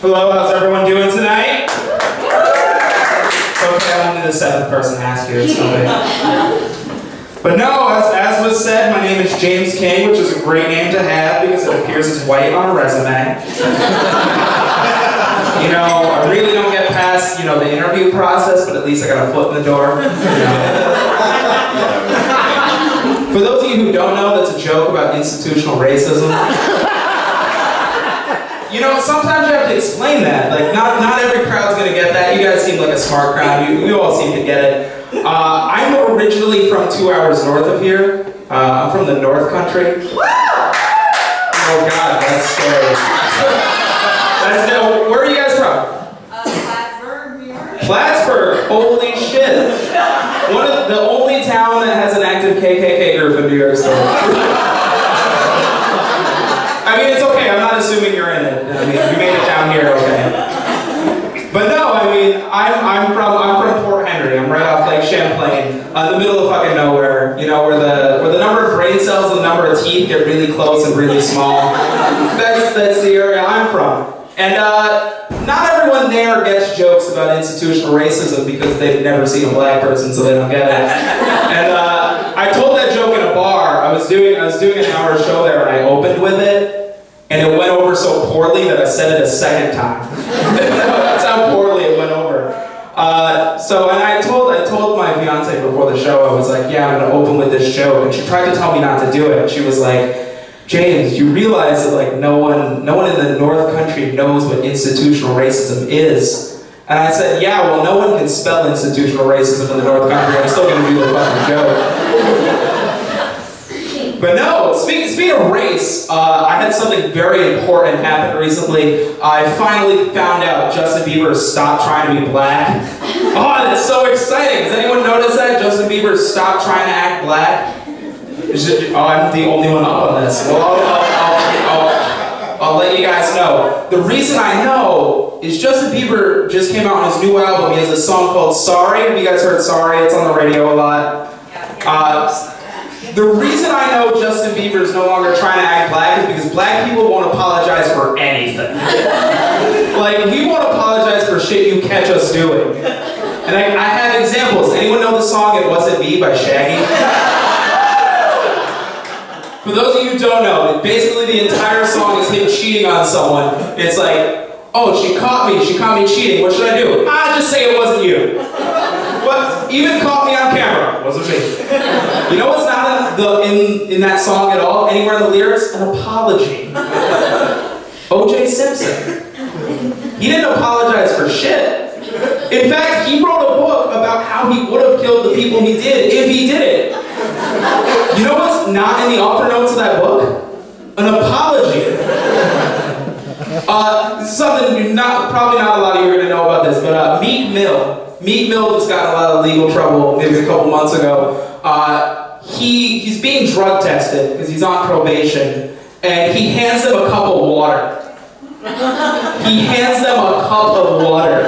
Hello, how's everyone doing tonight? Okay, I'm only the seventh person to ask you. So but no, as, as was said, my name is James King, which is a great name to have because it appears as white on a resume. you know, I really don't get past, you know, the interview process, but at least I got a foot in the door. You know. For those of you who don't know, that's a joke about institutional racism. You know, sometimes you have to explain that. Like, not, not every crowd's gonna get that. You guys seem like a smart crowd. You, you all seem to get it. Uh, I'm originally from two hours north of here. Uh, I'm from the North Country. Oh God, that's scary. That's, no, where are you guys from? Uh, Plattsburgh, New York. Plattsburgh. Holy shit. One of the only town that has an active KKK group in New York State. I mean, it's okay. I'm not assuming you're in it. I mean, you made it down here, okay. But no, I mean, I'm, I'm from I'm from Port Henry. I'm right off Lake Champlain, uh, the middle of fucking nowhere. You know, where the where the number of brain cells and the number of teeth get really close and really small. That's that's the area I'm from. And uh, not everyone there gets jokes about institutional racism because they've never seen a black person, so they don't get it. And uh, I told that joke in a bar. I was doing I was doing an hour show there, and I opened with it, and it poorly that I said it a second time. That's how poorly it went over. Uh, so, and I told I told my fiance before the show, I was like, yeah, I'm gonna open with this joke, and she tried to tell me not to do it. She was like, James, you realize that like no one, no one in the North Country knows what institutional racism is. And I said, yeah, well, no one can spell institutional racism in the North Country. I'm still gonna do the fucking joke. But no, speaking, speaking of race, uh, I had something very important happen recently. I finally found out Justin Bieber stopped trying to be black. Oh, that's so exciting. Has anyone noticed that? Justin Bieber stopped trying to act black? Is it- oh, I'm the only one up on this. Well, I'll, I'll, I'll, I'll, I'll let you guys know. The reason I know is Justin Bieber just came out on his new album. He has a song called Sorry. Have you guys heard Sorry? It's on the radio a lot. Uh, the reason I know Justin Bieber is no longer trying to act black is because black people won't apologize for anything. like, we won't apologize for shit you catch us doing. And I, I have examples. Anyone know the song It Wasn't Me by Shaggy? For those of you who don't know, basically the entire song is him cheating on someone. It's like, oh, she caught me, she caught me cheating, what should I do? I just say it wasn't you. What? Even caught me on camera, wasn't me. You know what's not in, the, in, in that song at all? Anywhere in the lyrics? An apology. O.J. Simpson. He didn't apologize for shit. In fact, he wrote a book about how he would have killed the people he did if he did it. You know what's not in the author notes of that book? An apology. Uh, something you're not, probably not a lot of you are going to know about this, but uh, Meek Mill. Meek Mill just got a lot of legal trouble maybe a couple months ago. Uh, he's being drug tested because he's on probation, and he hands them a cup of water. He hands them a cup of water.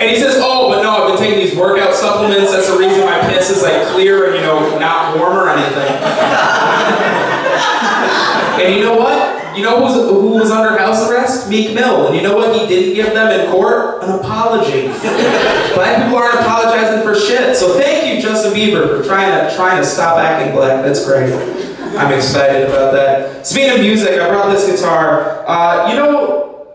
And he says, oh, but no, I've been taking these workout supplements. That's the reason my piss is like clear and, you know, not warm or anything. And you know what? You know who was under house? Meek Mill. And you know what he didn't give them in court? An apology. Black people aren't apologizing for shit. So thank you, Justin Bieber, for trying to trying to stop acting black. That's great. I'm excited about that. Speaking of music, I brought this guitar. Uh, you know,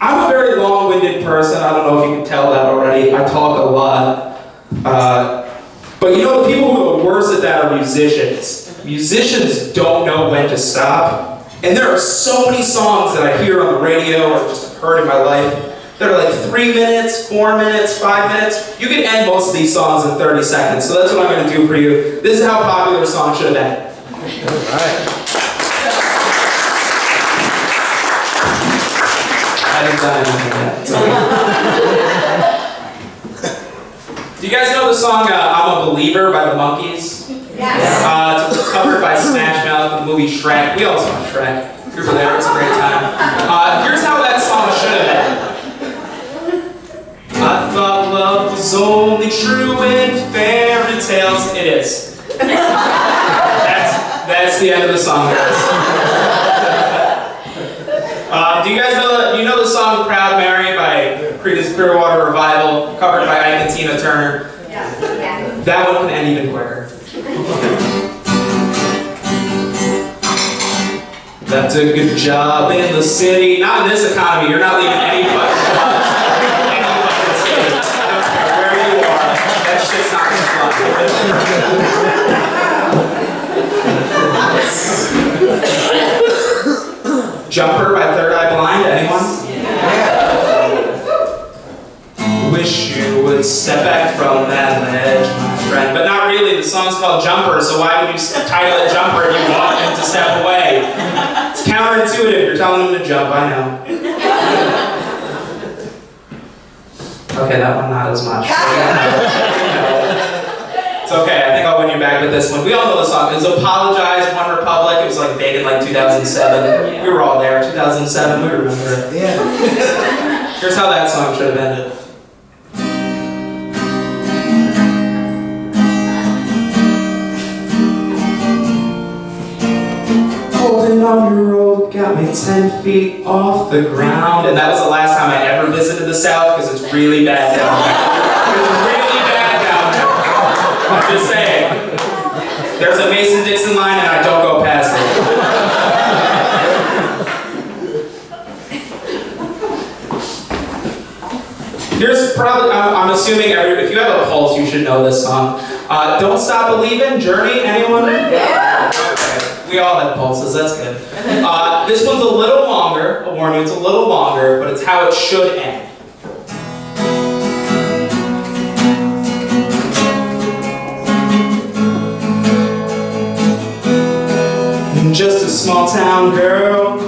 I'm a very long-winded person. I don't know if you can tell that already. I talk a lot. Uh, but you know, the people who are the worst at that are musicians. Musicians don't know when to stop. And there are so many songs that I hear on the radio or just have heard in my life that are like three minutes, four minutes, five minutes. You can end most of these songs in 30 seconds. So that's what I'm going to do for you. This is how popular a song should have been. I didn't done anything yet. It's. Do you guys know the song uh, I'm a Believer by the Monkees? Yes. Uh, movie Shrek. We all saw Shrek. We were there, it's a great time. Uh, here's how that song should have been. I thought love was only true in fairy tales. It is. That's, that's the end of the song, guys. Uh, do you guys know that? you know the song "Proud Mary" by Creedence Clearwater Revival, covered by Ike and Tina Turner. Yeah. Yeah. That one can end even quicker. That's a good job in the city. Not in this economy. You're not leaving any fucking jobs. Where you are. That shit's not gonna. Jumper by Third Eye Blind. Anyone? Wish you would step back from that ledge, my friend. But not really. The song's called Jumper, so why would you title it Jumper if you want him to step away? Counterintuitive. You're telling them to jump. I know. Okay, that one not as much. It's okay. I think I'll win you back with this one. We all know the song. It was Apologize, One Republic. It was like big in like 2007. We were all there. 2007. We remember it. Yeah. Here's how that song should have ended. Holding on your rope got me 10 feet off the ground. And that was the last time I ever visited the South because it's really bad down there. It's really bad down there. I'm just saying. There's a Mason Dixon line and I don't go past it. Here's probably, I'm, I'm assuming every, if you have a pulse, you should know this song. Uh, Don't Stop Believing, Journey, anyone? Yeah. Okay. We all have pulses, that's good. Uh, this one's a little longer, I'll warn you, it's a little longer, but it's how it should end. Just a small town girl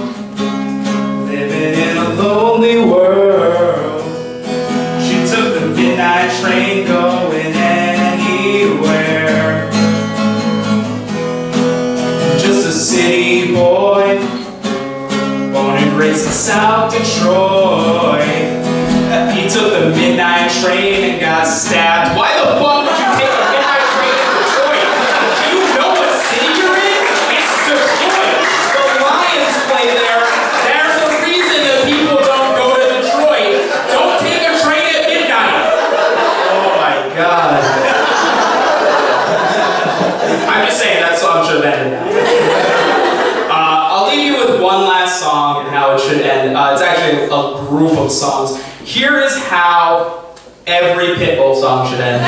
South Detroit. He took the midnight train and got stabbed. Why the fuck would you take the midnight train in Detroit? Do you know what city you're in? It's Detroit. The Lions play there. There's a reason that people don't go to Detroit. Don't take a train at midnight. Oh my god. I'm just saying that song should have ended it should end. Uh, it's actually a group of songs. Here is how every Pitbull song should end.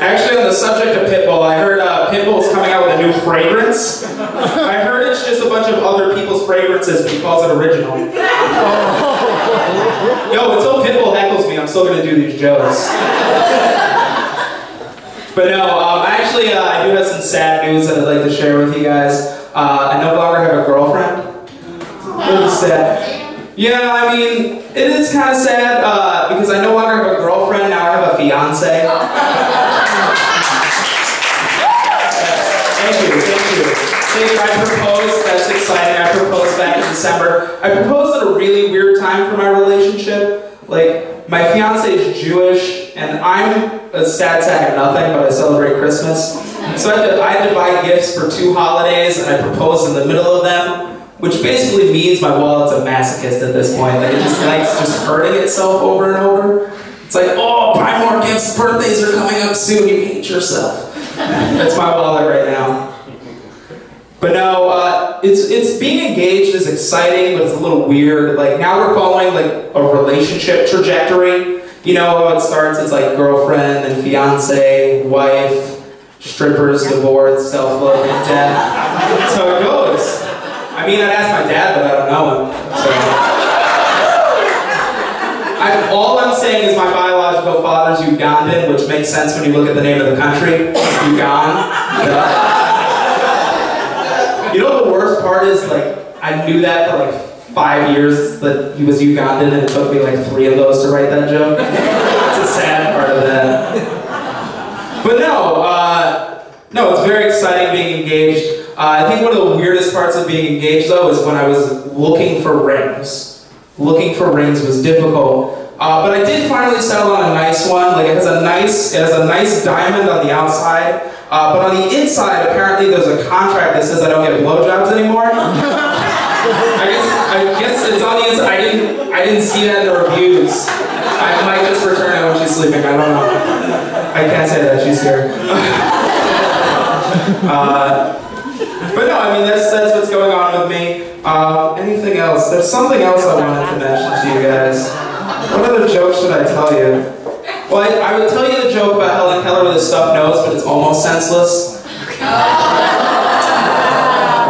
Actually, on the subject of Pitbull, I heard uh, Pitbull's coming out with a new fragrance. I heard it's just a bunch of other people's fragrances, but he calls it original. Yo, until Pitbull heckles me, I'm still gonna do these jokes. But no, um, actually, uh, I do have some sad news that I'd like to share with you guys. Uh, I no longer have a girlfriend. Really sad. Yeah, I mean, it is kind of sad uh, because I no longer have a girlfriend. Now I have a fiance. Thank you, thank you. Thank you. I proposed, that's I proposed back in December. I proposed at a really weird time for my relationship. Like, my fiance is Jewish, and I'm a sad sack of nothing, but I celebrate Christmas. So I had, to, I had to buy gifts for two holidays, and I proposed in the middle of them, which basically means my wallet's a masochist at this point. Like, it just likes just hurting itself over and over. It's like, oh, buy more gifts, birthdays are coming up soon, you hate yourself. That's my wallet right now. But no, uh, it's it's being engaged is exciting, but it's a little weird. Like now we're following like a relationship trajectory. You know how it starts? It's like girlfriend and fiance, wife, strippers, divorce, self-love, and death. That's how it goes. I mean, I'd ask my dad, but I don't know him. So. I, all I'm saying is my biological father's Ugandan, which makes sense when you look at the name of the country, Uganda. You know the worst part is like I knew that for like five years that he was Ugandan, and it took me like three of those to write that joke. It's a sad part of that. But no, uh, no, it's very exciting being engaged. Uh, I think one of the weirdest parts of being engaged though is when I was looking for rings. Looking for rings was difficult. Uh, but I did finally settle on a nice one. Like it has a nice, it has a nice diamond on the outside. Uh, but on the inside, apparently there's a contract that says I don't get blowjobs anymore. I guess, I guess it's on the inside. I didn't, I didn't see that in the reviews. I might just return it when she's sleeping. I don't know. I can't say that she's here. uh, but no, I mean that's that's what's going on with me. Uh, anything else? There's something else I wanted to mention to you guys. What other joke should I tell you? Well, I, I would tell you the joke about Helen Keller with a stuffed nose, but it's almost senseless.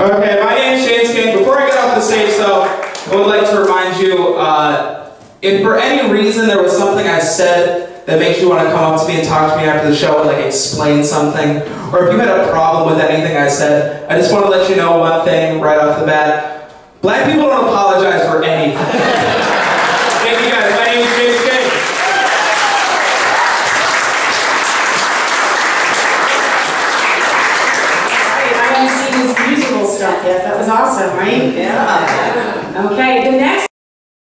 Okay, my name's James King. Before I get off the stage, though, I would like to remind you, uh, if for any reason there was something I said that makes you want to come up to me and talk to me after the show and like explain something, or if you had a problem with anything I said, I just want to let you know one thing right off the bat. Black people don't apologize for anything. Thank you guys. My name is James King. Right, I haven't seen his musical stuff yet. That was awesome, right? Yeah. Okay, the next